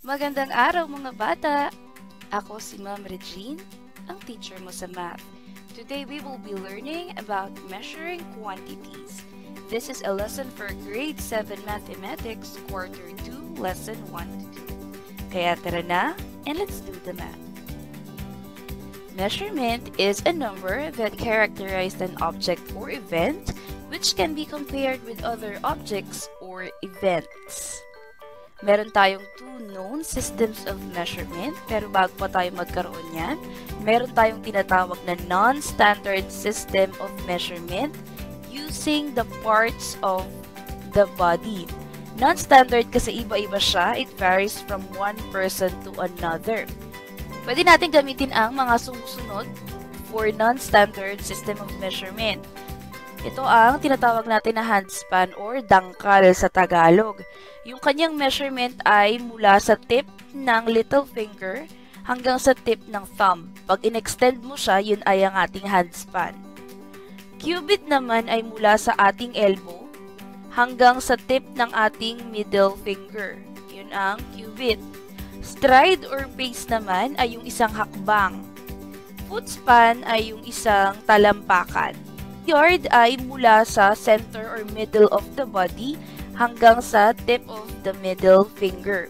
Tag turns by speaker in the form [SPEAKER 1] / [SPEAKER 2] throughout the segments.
[SPEAKER 1] Magandang araw mga bata! Ako si Ma'am Regine, ang teacher mo sa math. Today we will be learning about measuring quantities. This is a lesson for grade 7 mathematics quarter 2 lesson 1 to 2. Kaya tara na and let's do the math. Measurement is a number that characterizes an object or event which can be compared with other objects or events. Meron tayong two known systems of measurement, pero bago pa tayo magkaroon yan, meron tayong tinatawag na non-standard system of measurement using the parts of the body. Non-standard kasi iba-iba siya, it varies from one person to another. Pwede natin gamitin ang mga sumusunod for non-standard system of measurement. Ito ang tinatawag natin na handspan or dangkal sa Tagalog. Yung kanyang measurement ay mula sa tip ng little finger hanggang sa tip ng thumb. Pag in-extend mo siya, yun ay ang ating handspan. Cubit naman ay mula sa ating elbow hanggang sa tip ng ating middle finger. Yun ang cubit. Stride or pace naman ay yung isang hakbang. Footspan ay yung isang talampakan yard ay mula sa center or middle of the body hanggang sa tip of the middle finger.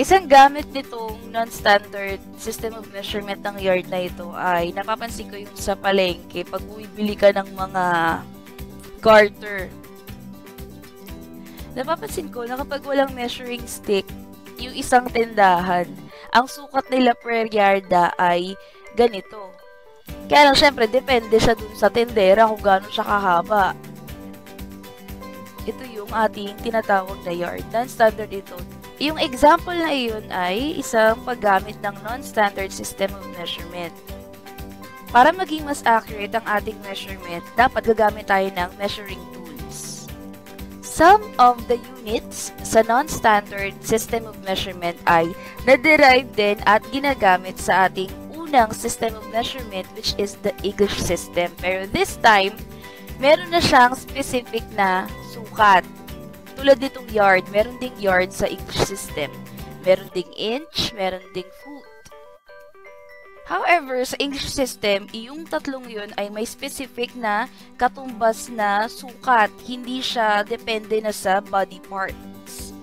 [SPEAKER 1] Isang gamit nitong non-standard system of measurement ng yard na ito ay napapansin ko yung sa palengke pag bumibili ka ng mga garter. Napapansin ko na kapag walang measuring stick, yung isang tindahan, ang sukat nila per yarda ay ganito. Kaya lang, syempre, depende siya dun sa tendera kung gano'n siya kahaba. Ito yung ating tinatawag na yard. Non-standard ito. Yung example na iyon ay isang paggamit ng non-standard system of measurement. Para maging mas accurate ang ating measurement, dapat gagamit tayo ng measuring tools. Some of the units sa non-standard system of measurement ay na-derive din at ginagamit sa ating unang system of measurement which is the English system. Pero this time, meron na siyang specific na sukat. Tulad nitong yard, meron ding yard sa English system. Meron ding inch, meron ding foot. However, sa English system, yung tatlong yun ay may specific na katumbas na sukat. Hindi siya depende na sa body parts.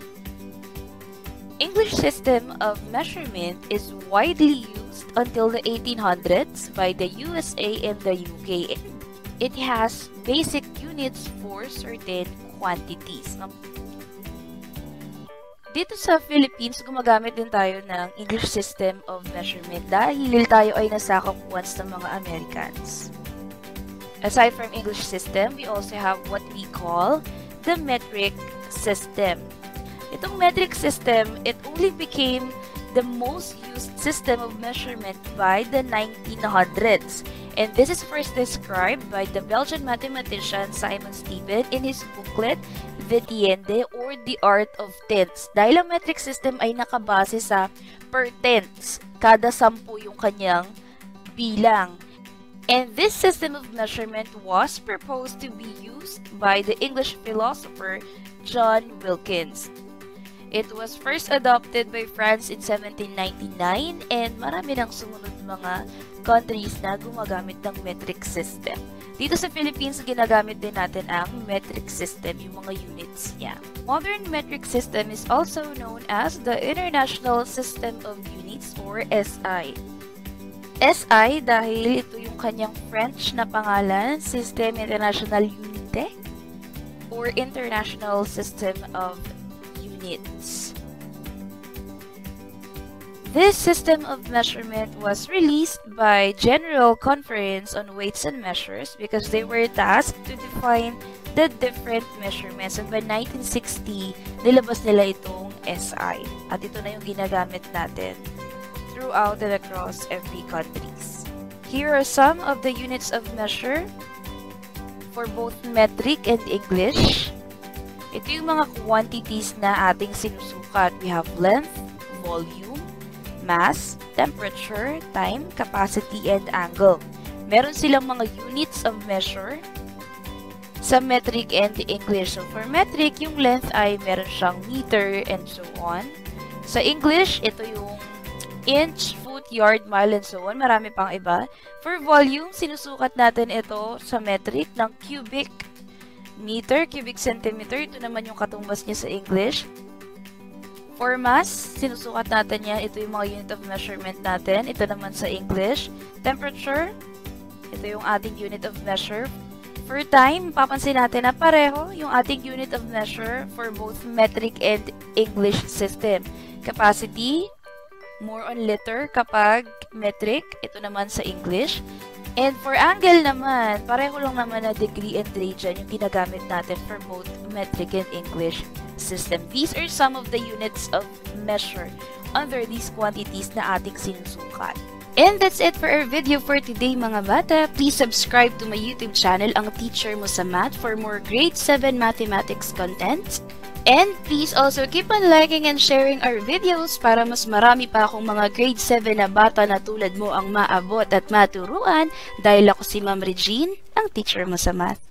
[SPEAKER 1] English system of measurement is widely used until the 1800s by the USA and the UK. It has basic units for certain quantities. Dito sa Philippines, gumagamit din tayo ng English System of Measurement dahil tayo ay nasakop once ng mga Americans. Aside from English system, we also have what we call the metric system. Itong metric system, it only became the most used system of measurement by the 1900s. And this is first described by the Belgian mathematician Simon Stevin in his booklet, The Tiende or The Art of Tenths. Dahil ang metric system ay nakabase sa per tenths, kada sampu yung kanyang bilang. And this system of measurement was proposed to be used by the English philosopher John Wilkins. It was first adopted by France in 1799 and marami nang sumunod mga countries na gumagamit ng metric system. Dito sa Philippines, ginagamit din natin ang metric system, yung mga units niya. Modern metric system is also known as the International System of Units or SI. SI dahil ito yung kanyang French na pangalan, System International Unite or International System of units. This system of measurement was released by General Conference on Weights and Measures because they were tasked to define the different measurements. And by 1960, nilabas nila itong SI. At ito na yung ginagamit natin throughout and across every countries. Here are some of the units of measure for both metric and English. Ito yung mga quantities na ating sinusukat. We have length, volume, mass, temperature, time, capacity, and angle. Meron silang mga units of measure sa metric and English. So for metric, yung length ay meron siyang meter and so on. Sa English, ito yung inch, foot, yard, mile, and so on. Marami pang iba. For volume, sinusukat natin ito sa metric ng cubic meter, cubic centimeter. Ito naman yung katumbas niya sa English. For mass, sinusukat natin yan. Ito yung mga unit of measurement natin. Ito naman sa English. Temperature, ito yung ating unit of measure. For time, papansin natin na pareho yung ating unit of measure for both metric and English system. Capacity, more on liter kapag metric. Ito naman sa English. And for angle naman, pareho lang naman na degree and radian yung ginagamit natin for both metric and English system. These are some of the units of measure under these quantities na ating sinusukat. And that's it for our video for today mga bata. Please subscribe to my YouTube channel, ang Teacher Mo sa Math, for more grade 7 mathematics content. And please also keep on liking and sharing our videos para mas marami pa akong mga grade 7 na bata na tulad mo ang maabot at maturuan dahil ako si Ma'am Regine, ang teacher mo sa math.